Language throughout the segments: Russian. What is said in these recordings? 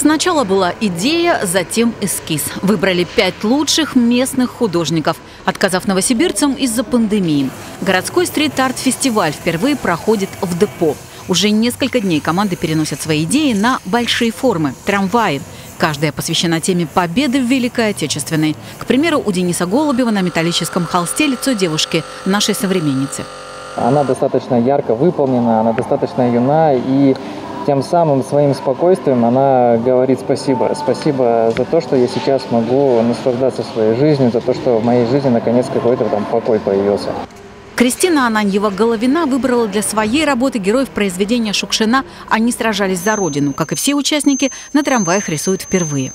Сначала была идея, затем эскиз. Выбрали пять лучших местных художников, отказав новосибирцам из-за пандемии. Городской стрит-арт-фестиваль впервые проходит в депо. Уже несколько дней команды переносят свои идеи на большие формы – трамваи. Каждая посвящена теме победы в Великой Отечественной. К примеру, у Дениса Голубева на металлическом холсте лицо девушки, нашей современницы. Она достаточно ярко выполнена, она достаточно юна, и тем самым своим спокойствием она говорит спасибо. Спасибо за то, что я сейчас могу наслаждаться своей жизнью, за то, что в моей жизни наконец какой-то там покой появился. Кристина Ананьева-Головина выбрала для своей работы героев произведения Шукшина «Они сражались за Родину». Как и все участники, на трамваях рисуют впервые.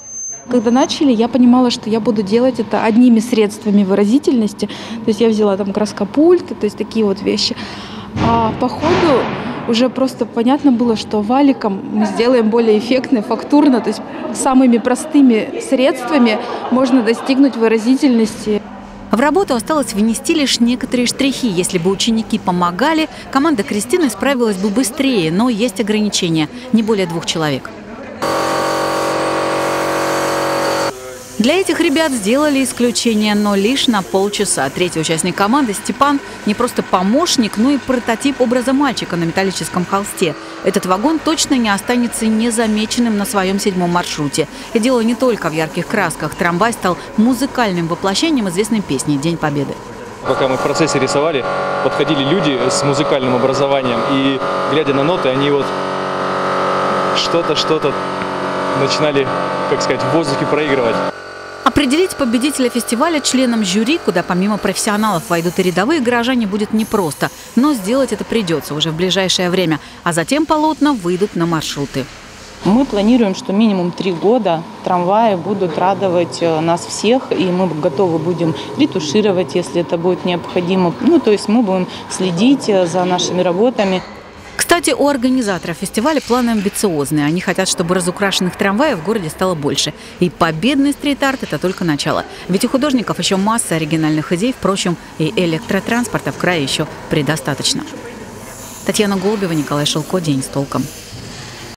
Когда начали, я понимала, что я буду делать это одними средствами выразительности. То есть я взяла там краскопульты, то есть такие вот вещи. А по ходу уже просто понятно было, что валиком мы сделаем более эффектно, фактурно, то есть самыми простыми средствами можно достигнуть выразительности. В работу осталось внести лишь некоторые штрихи. Если бы ученики помогали, команда Кристины справилась бы быстрее, но есть ограничения – не более двух человек. Для этих ребят сделали исключение, но лишь на полчаса. Третий участник команды Степан не просто помощник, но и прототип образа мальчика на металлическом холсте. Этот вагон точно не останется незамеченным на своем седьмом маршруте. И дело не только в ярких красках. Трамвай стал музыкальным воплощением известной песни «День Победы». Пока мы в процессе рисовали, подходили люди с музыкальным образованием, и глядя на ноты, они вот что-то, что-то начинали, как сказать, в воздухе проигрывать. Определить победителя фестиваля членам жюри, куда помимо профессионалов войдут и рядовые горожане, будет непросто. Но сделать это придется уже в ближайшее время. А затем полотна выйдут на маршруты. Мы планируем, что минимум три года трамваи будут радовать э, нас всех, и мы готовы будем ретушировать, если это будет необходимо. Ну, то есть мы будем следить э, за нашими работами. Кстати, у организаторов фестиваля планы амбициозные. Они хотят, чтобы разукрашенных трамваев в городе стало больше. И победный стрит-арт – это только начало. Ведь у художников еще масса оригинальных идей, впрочем, и электротранспорта в крае еще предостаточно. Татьяна Голубева, Николай Шелко. День с толком.